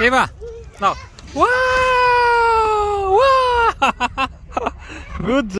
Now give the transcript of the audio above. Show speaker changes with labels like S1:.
S1: Eva, now. Wow! Wow! Good.